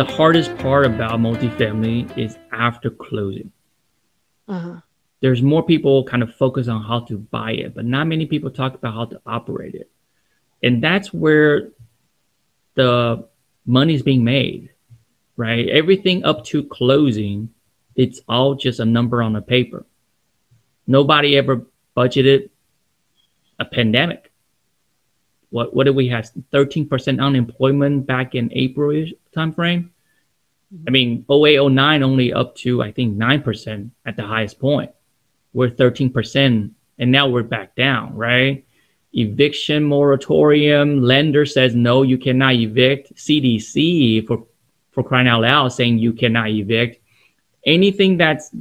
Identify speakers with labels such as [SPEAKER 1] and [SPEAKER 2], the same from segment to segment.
[SPEAKER 1] the hardest part about multifamily is after closing. Uh-huh. There's more people kind of focus on how to buy it, but not many people talk about how to operate it. And that's where the money is being made, right? Everything up to closing, it's all just a number on a paper. Nobody ever budgeted a pandemic. What what did we have? 13% unemployment back in April timeframe. Mm-hmm. I mean, 08, 09 only up to I think 9% at the highest point. We're 13% and now we're back down, right? Eviction moratorium, lender says no, you cannot evict. CDC for for crying out loud saying you cannot evict. Anything that's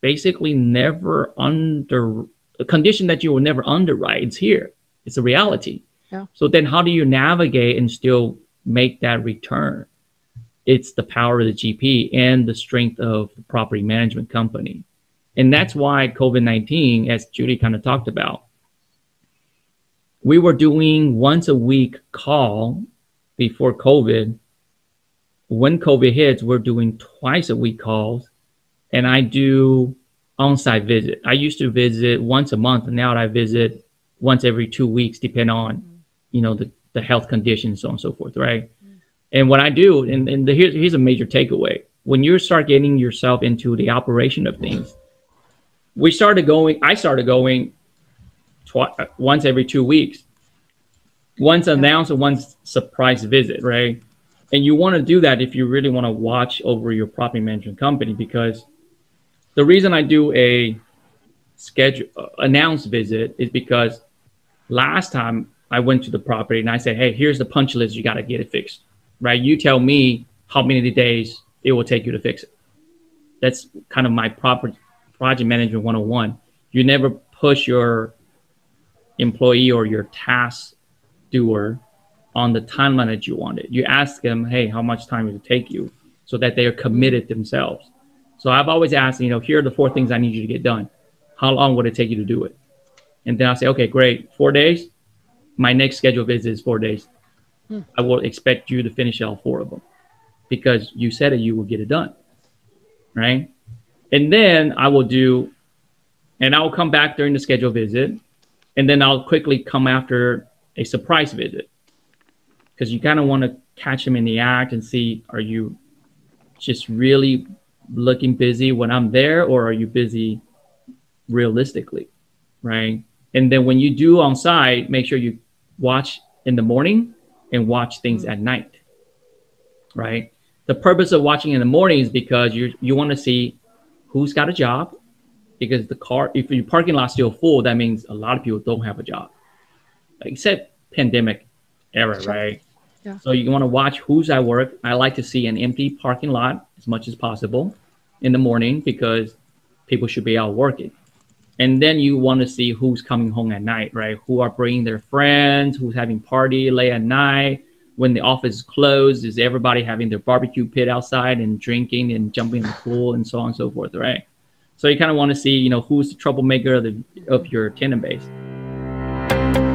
[SPEAKER 1] basically never under a condition that you will never underwrite. It's here. It's a reality. So then how do you navigate and still make that return? It's the power of the GP and the strength of the property management company. And that's why COVID 19, as Judy kind of talked about, we were doing once a week call before COVID. When COVID hits, we're doing twice a week calls. And I do on-site visit. I used to visit once a month, and now I visit once every two weeks, depending on, you know, the, the health conditions, so on and so forth, right? Mm-hmm. And what I do, and, and the, here's, here's a major takeaway. When you start getting yourself into the operation of things, we started going, I started going twice, once every two weeks. Once announced and once surprise visit, right? And you want to do that if you really want to watch over your property management company because the reason I do a schedule uh, announced visit is because last time I went to the property and I said, "Hey, here's the punch list. You got to get it fixed." Right? You tell me how many days it will take you to fix it. That's kind of my proper project management 101. You never push your employee or your task doer on the timeline that you want it. You ask them, "Hey, how much time will it take you?" so that they are committed themselves. So I've always asked, you know, here are the four things I need you to get done. How long would it take you to do it? And then I'll say, okay, great, four days. My next scheduled visit is four days. Hmm. I will expect you to finish all four of them because you said that you will get it done. Right. And then I will do, and I will come back during the scheduled visit. And then I'll quickly come after a surprise visit because you kind of want to catch them in the act and see are you just really looking busy when I'm there, or are you busy realistically, right? And then when you do on site, make sure you watch in the morning and watch things at night, right? The purpose of watching in the morning is because you you want to see who's got a job, because the car if your parking lot's still full, that means a lot of people don't have a job, except pandemic era, sure. right? Yeah. So you want to watch who's at work. I like to see an empty parking lot as much as possible in the morning because people should be out working. And then you want to see who's coming home at night, right? Who are bringing their friends, who's having party late at night. When the office is closed, is everybody having their barbecue pit outside and drinking and jumping in the pool and so on and so forth, right? So you kind of want to see, you know, who's the troublemaker of, the, of your tenant base.